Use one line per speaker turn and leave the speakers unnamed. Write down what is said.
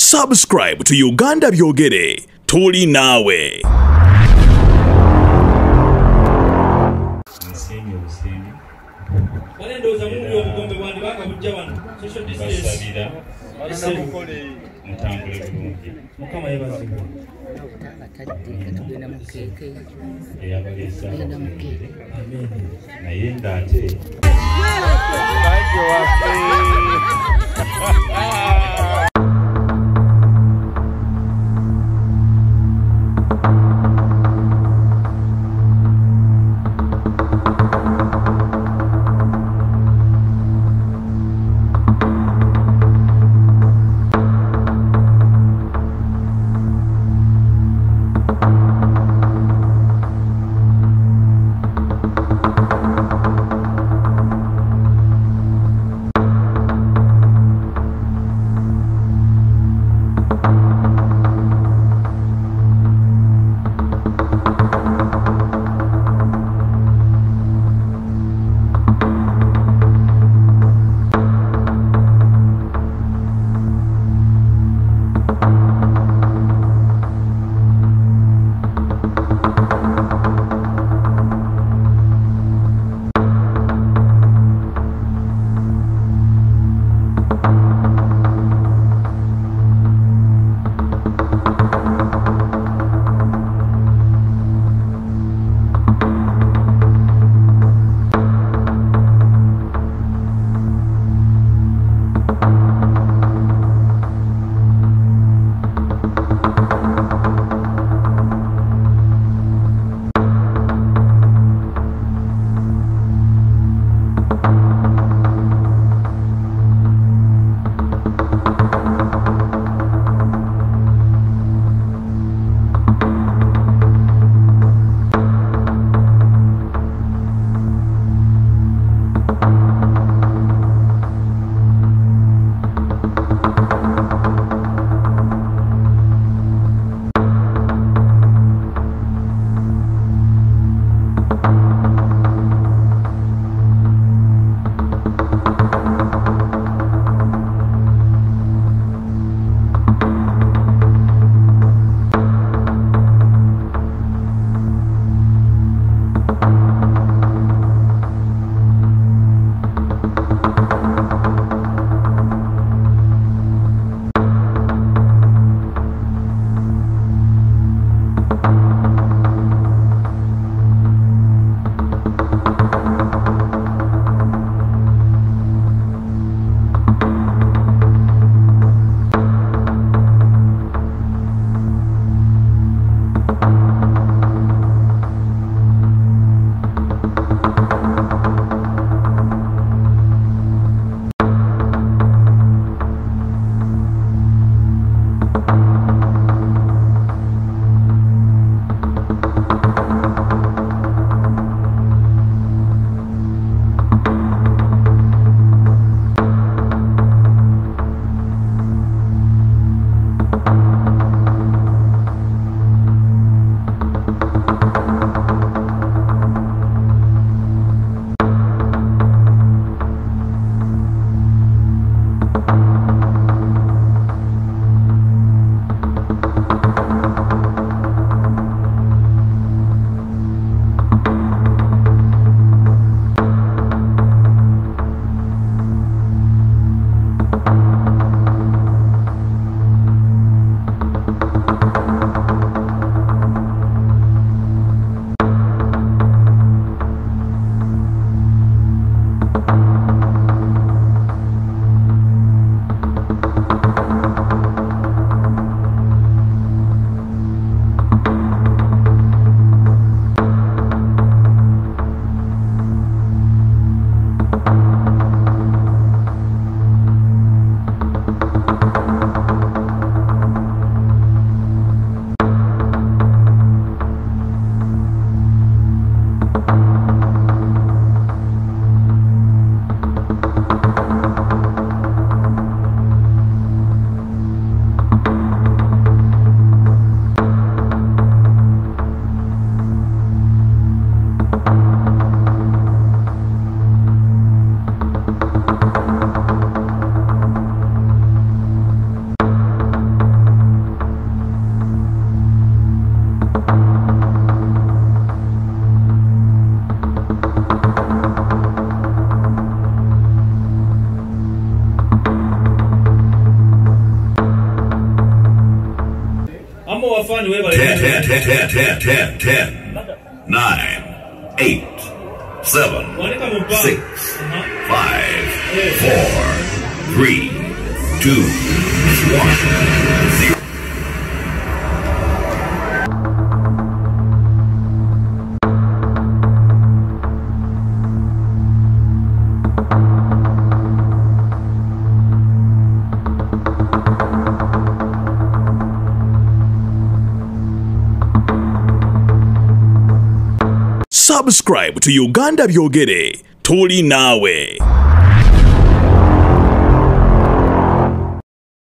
subscribe to uganda byogere tuli naawe
naye ndate
thank you
4, 3, 2, 1, 0.
subscribe to Uganda Byogere. Tuli nawe.